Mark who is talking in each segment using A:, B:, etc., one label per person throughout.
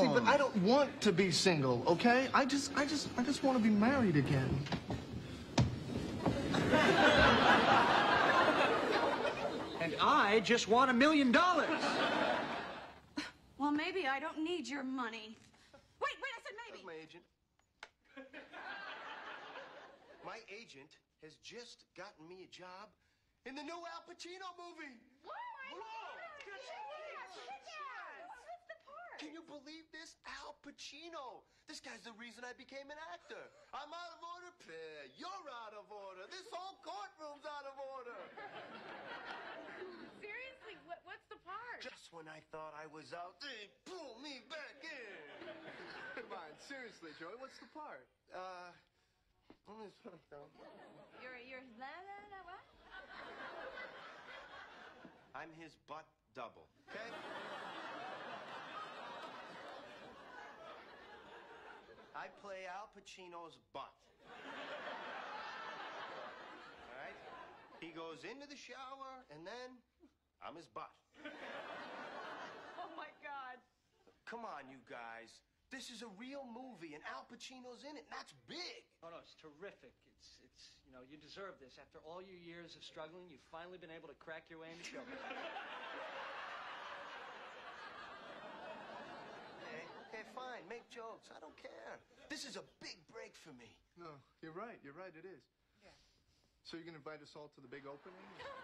A: See, but oh. I don't want to be single, okay? I just, I just, I just want to be married again.
B: And I just want a million dollars.
C: Well, maybe I don't need your money. Wait, wait, I said maybe.
A: my agent. my agent has just gotten me a job in the new Al Pacino movie.
C: What?
A: Can you believe this? Al Pacino. This guy's the reason I became an actor. I'm out of order. Peh, You're out of order. This whole courtroom's out of order.
C: Seriously, what, what's the part?
A: Just when I thought I was out, they pull me back in.
D: Come on, seriously, Joey, what's the part?
A: Uh,
C: You're, you're, la, la, la, what?
A: I'm his butt double, okay? I play Al Pacino's butt. All right? He goes into the shower, and then I'm his butt.
C: Oh, my God.
A: Come on, you guys. This is a real movie, and Al Pacino's in it, and that's big.
B: Oh no, it's terrific. It's it's you know you deserve this. After all your years of struggling, you've finally been able to crack your way into show
A: Okay, okay, fine. Make jokes. I don't care. This is a big break for me.
D: No, you're right. You're right. It is.
C: Yeah.
D: So you're gonna invite us all to the big opening?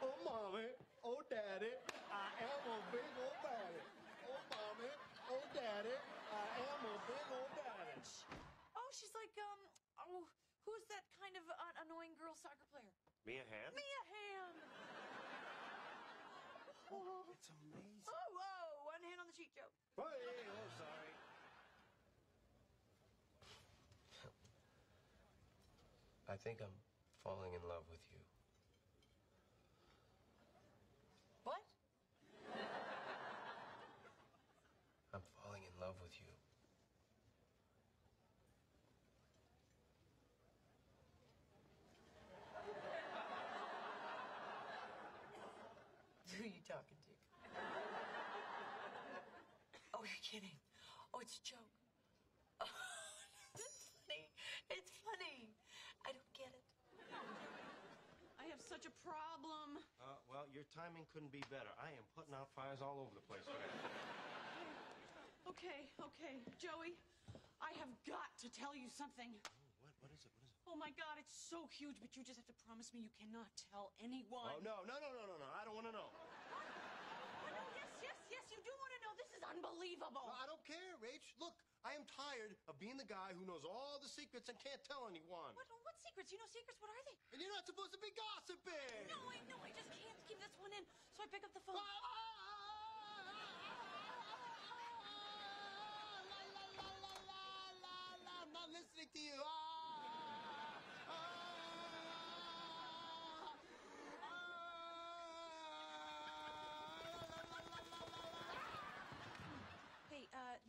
A: Oh, mommy. Oh, daddy. I am a big old daddy. Oh, mommy. Oh, daddy. I am a big old daddy.
C: Oh, she's like, um, oh, who's that kind of uh, annoying girl soccer player?
A: Mia Hamm?
C: Mia Hamm. Oh,
A: It's amazing.
C: oh, whoa, one hand on the cheek, Joe.
A: Hey, oh, sorry. I think I'm falling in love with you.
C: What?
A: I'm falling in love with you.
C: Who are you talking to? Oh, you're kidding. Oh, it's a joke. it's funny. It's funny. I don't get it. I have such a problem.
A: Uh, well, your timing couldn't be better. I am putting out fires all over the place today.
C: Okay, okay, Joey, I have got to tell you something.
A: What? What is it? What is it?
C: Oh my God, it's so huge, but you just have to promise me you cannot tell anyone.
A: Oh, no, no, no, no, no, no. I don't want to know.
C: Oh, no, yes, yes, yes, you do want to know. This is unbelievable.
A: No, I don't care, Rach. Look, I am tired of being the guy who knows all the secrets and can't tell anyone.
C: What, what secrets? You know secrets? What are they?
A: And you're not supposed to be gossiping.
C: No, I know. I just can't keep this one in. So I pick up the phone.
A: I'm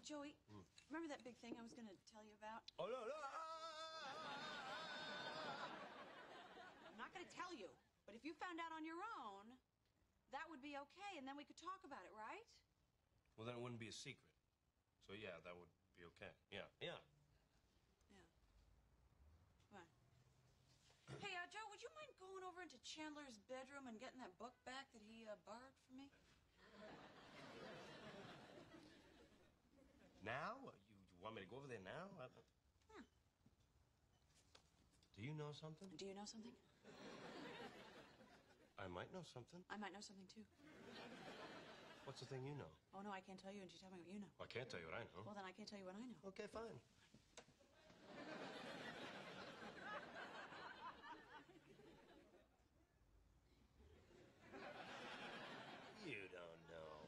C: Uh, Joey, remember that big thing I was going to tell you about?
A: Oh, no, no.
C: I'm not going to tell you, but if you found out on your own, that would be okay, and then we could talk about it, right?
A: Well, then it wouldn't be a secret. So, yeah, that would be okay. Yeah, yeah.
C: Yeah. What? Hey, uh, Joe, would you mind going over into Chandler's bedroom and getting that book back that he uh, borrowed from me?
A: Now? You, you want me to go over there now? I,
C: Hmm.
A: Do you know something?
C: Do you know something?
A: I might know something.
C: I might know something too.
A: What's the thing you know?
C: Oh no, I can't tell you, and you tell me what you know.
A: I can't tell you what I know.
C: Well, then I can't tell you what I know.
A: Okay, fine. You don't know.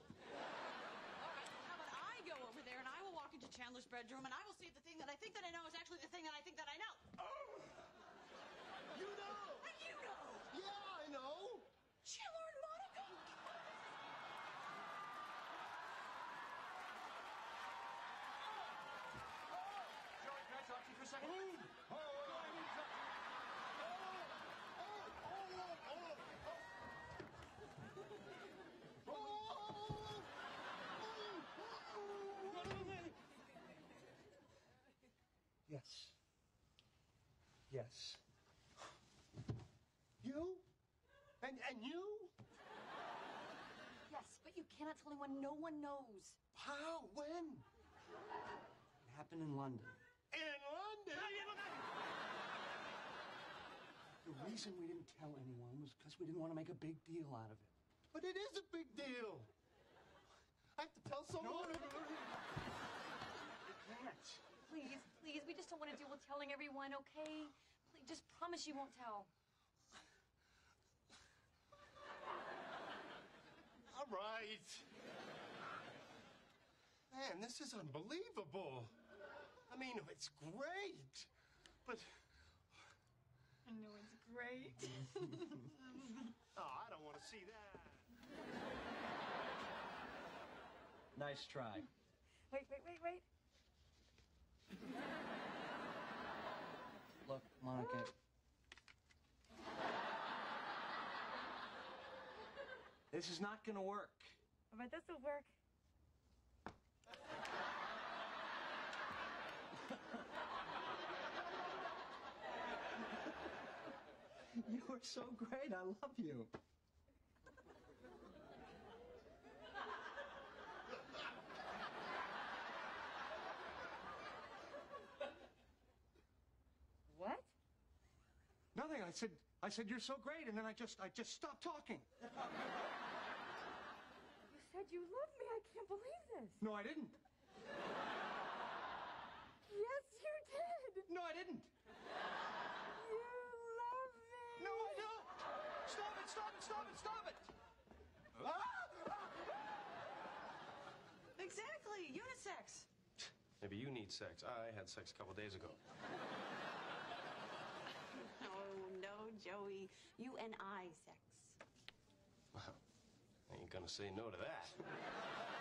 C: How about I go over there and I will walk into Chandler's bedroom and I will see if the thing that I think that I know is actually the thing that I think that I know.
A: You know!
C: And you know,
A: Yeah, I know!
C: Chandler and Monica.
B: Joey, can I talk to you for a second?
A: Oh, Yes. Yes. You? And and you?
E: Yes, but you cannot tell anyone. No one knows.
A: How? When?
B: It happened in London.
A: In London?
B: The reason we didn't tell anyone was because we didn't want to make a big deal out of it.
A: But it is a big deal. I have to tell someone.
B: You can't.
E: Please, please, we just don't want to deal with telling everyone, okay? Please, just promise you won't tell.
A: All right. Man, this is unbelievable. I mean, it's great. But,
E: I know it's great.
A: oh, I don't want to see that.
B: Nice try.
E: Wait, wait, wait, wait.
B: Look, Monica. This is not going to work.
E: Oh, but this will work.
B: You are so great. I love you.
E: What?
B: Nothing. I said I said you're so great and then I just I just stopped talking.
E: You said you love me. I can't believe this.
B: No, I didn't.
E: Yes, you did.
B: No, I didn't.
E: You love me.
B: No, I don't. Stop it, stop it, stop it, stop it.
C: Exactly. Unisex.
A: Maybe you need sex. I had sex a couple days ago.
C: Oh, no, You and I sex.
A: Well, I ain't gonna say no to that.